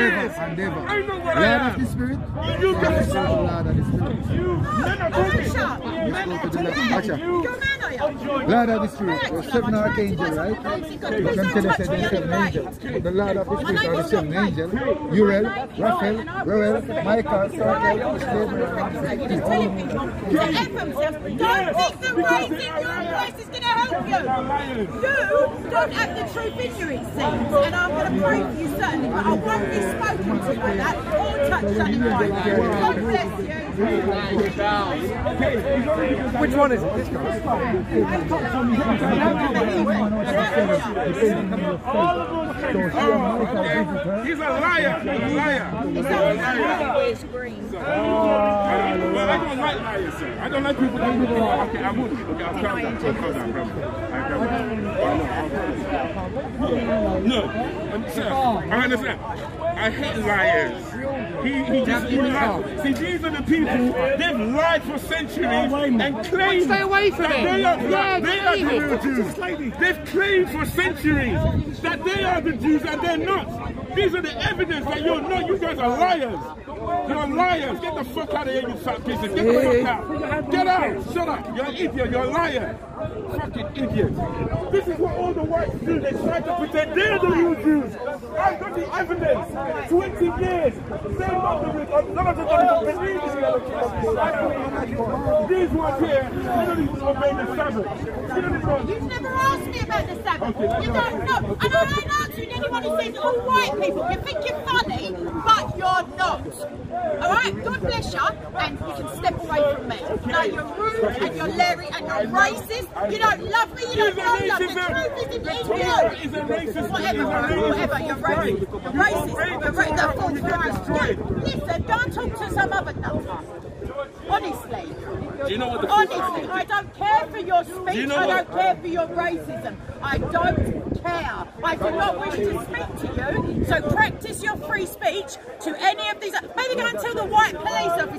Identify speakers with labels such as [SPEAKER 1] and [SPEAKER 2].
[SPEAKER 1] Endeavor, endeavor.
[SPEAKER 2] I know what I
[SPEAKER 1] Lord
[SPEAKER 2] am.
[SPEAKER 1] of the Spirit.
[SPEAKER 2] You guys
[SPEAKER 1] go to the Lord of the Spirit. The Lord. Of the Spirit, the seven archangels, right? Can tell that seven angels. The Lord of the Spirit are the seven angels. Uriel, Raphael, Roel, Michael, Sarkel,
[SPEAKER 3] themselves. Don't think your voice is going to help you. You don't have the truth in you, it seems. And I'm going to for you certainly, but I won't be spoken to like that or touched on in private. God bless you.
[SPEAKER 4] Which one is it? This guy.
[SPEAKER 2] He's a liar. He's a liar. He's a liar.
[SPEAKER 3] Wears green.
[SPEAKER 2] I don't, well, I don't like liars, sir. I don't like people that do Okay, I would. Okay, I'll calm down. I'll calm down, brother. I'll calm down. No, I understand. I hate liars. He, he just he lies. See, these are the people, they've lied for centuries and claimed
[SPEAKER 4] Stay away from
[SPEAKER 2] that
[SPEAKER 4] it.
[SPEAKER 2] they are,
[SPEAKER 4] Yeah,
[SPEAKER 2] they are the real Jews. They've claimed for centuries that they are the Jews and they're not. These are the evidence that you're not. You guys are liars. You're liars. Get the fuck out of here, you fat pieces. Get the fuck out. Get out. Shut up. You're an idiot. You're a liar. Fucking idiot. This is what all the whites do. They try to pretend they're the Jews. I've got the evidence. 20 years. They're not the real. None of them don't believe the These ones here, they don't even obey the Sabbath. You don't
[SPEAKER 3] You've never asked me about the Sabbath. You don't know. And I ain't answering anyone who says all white people. You think you're funny, but you're not. Alright? God bless you, and you can step away from me. No, you're rude and you're Larry and you're racist. You don't love me, you don't know love. The truth isn't in
[SPEAKER 2] He's a
[SPEAKER 3] you.
[SPEAKER 2] racist.
[SPEAKER 3] Whatever, bro, whatever, you're racist. You're racist. You're ra- the full right. Listen, don't talk to some other nutter. Honestly.
[SPEAKER 2] Do you know what the
[SPEAKER 3] Honestly, I don't care for your speech.
[SPEAKER 2] you know
[SPEAKER 3] I don't care for your racism. I don't care. I do not wish to speak to you. So practice your free speech to any of these. Maybe go and tell the white police officers.